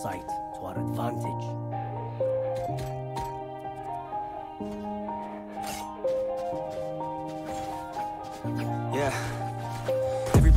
sight to our advantage.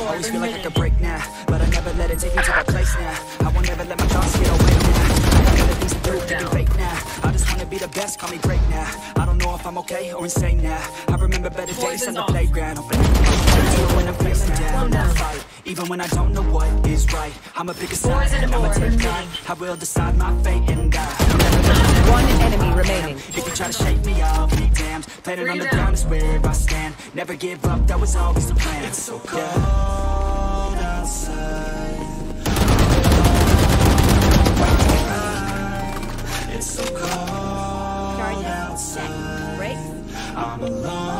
Always feel like I could break now, but I never let it take me to that place now. I won't never let my thoughts get away now. I got better things to do, thinking fake now. I just wanna be the best, call me great now. I don't know if I'm okay or insane now. I remember better days on the playground. Up to when I'm feeling down. I'll fight, even when I don't know what is right. I'ma pick a side and I'ma take pride. I will decide my fate and die. One enemy remaining. If you try to shake me, I'll be damned. Planet on the ground is where I stand. Never give up, that was always the plan. It's so cold outside. It's so cold outside. Break. I'm alone,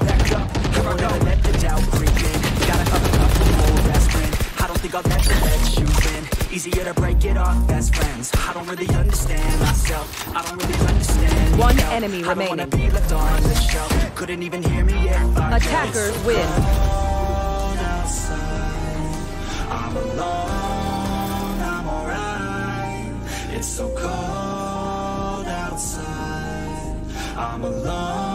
Easier to break it off best friends. I don't really understand myself. I don't really understand. One myself. enemy remaining. be left on the shelf. Couldn't even hear me if I Attackers win. I'm alone, I'm alright. It's so cold outside. I'm alone.